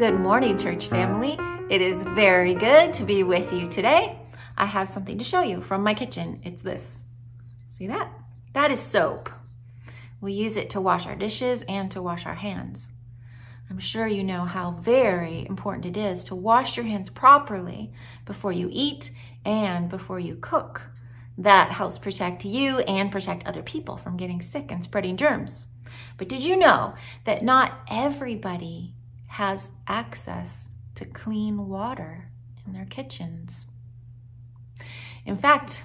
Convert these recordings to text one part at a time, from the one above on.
morning, church family. It is very good to be with you today. I have something to show you from my kitchen. It's this. See that? That is soap. We use it to wash our dishes and to wash our hands. I'm sure you know how very important it is to wash your hands properly before you eat and before you cook. That helps protect you and protect other people from getting sick and spreading germs. But did you know that not everybody has access to clean water in their kitchens? In fact,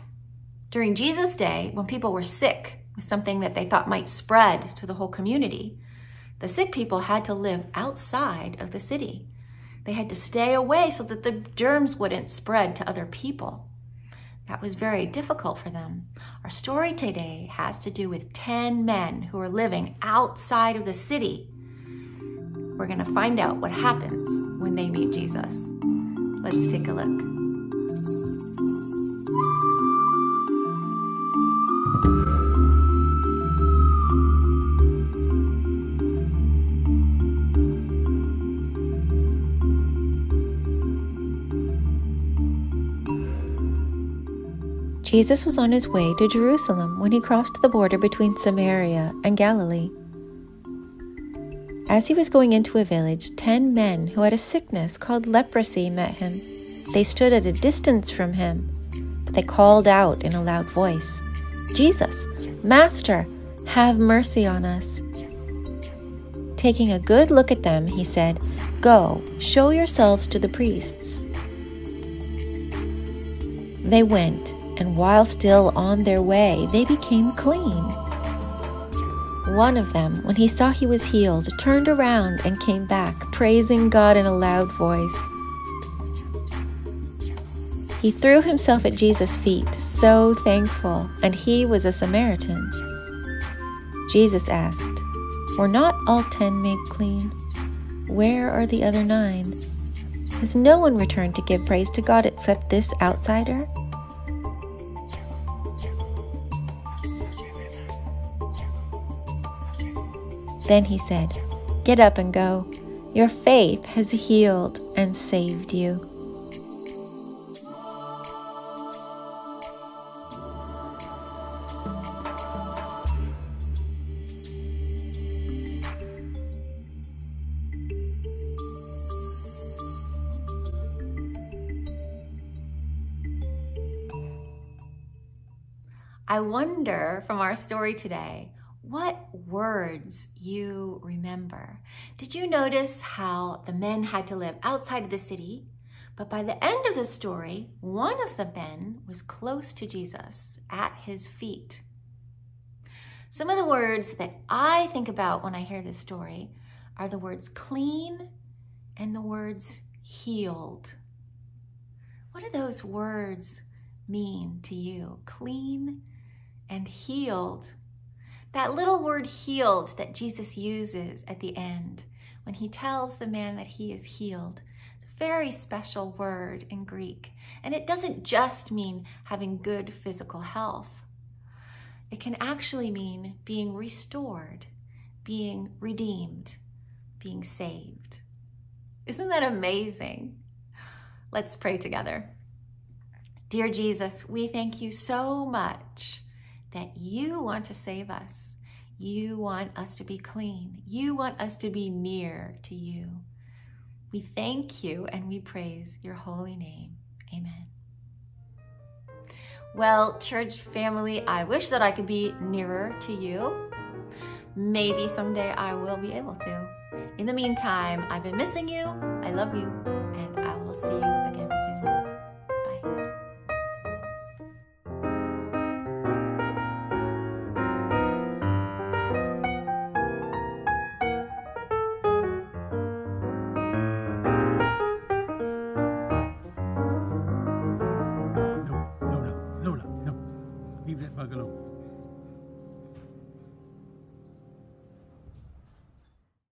during Jesus' day, when people were sick with something that they thought might spread to the whole community, the sick people had to live outside of the city. They had to stay away so that the germs wouldn't spread to other people. That was very difficult for them. Our story today has to do with 10 men who are living outside of the city. We're going to find out what happens when they meet Jesus. Let's take a look. Jesus was on his way to Jerusalem when he crossed the border between Samaria and Galilee. As he was going into a village, ten men who had a sickness called leprosy met him. They stood at a distance from him, but they called out in a loud voice, Jesus, Master, have mercy on us. Taking a good look at them, he said, Go, show yourselves to the priests. They went and while still on their way, they became clean. One of them, when he saw he was healed, turned around and came back, praising God in a loud voice. He threw himself at Jesus' feet, so thankful, and he was a Samaritan. Jesus asked, Were not all ten made clean? Where are the other nine? Has no one returned to give praise to God except this outsider? Then he said, Get up and go. Your faith has healed and saved you. I wonder from our story today what words you remember. Did you notice how the men had to live outside of the city? But by the end of the story, one of the men was close to Jesus at his feet. Some of the words that I think about when I hear this story are the words clean and the words healed. What do those words mean to you? Clean and healed. That little word healed that Jesus uses at the end when he tells the man that he is healed. Very special word in Greek. And it doesn't just mean having good physical health. It can actually mean being restored, being redeemed, being saved. Isn't that amazing? Let's pray together. Dear Jesus, we thank you so much that you want to save us. You want us to be clean. You want us to be near to you. We thank you and we praise your holy name. Amen. Well, church family, I wish that I could be nearer to you. Maybe someday I will be able to. In the meantime, I've been missing you. I love you, and I will see you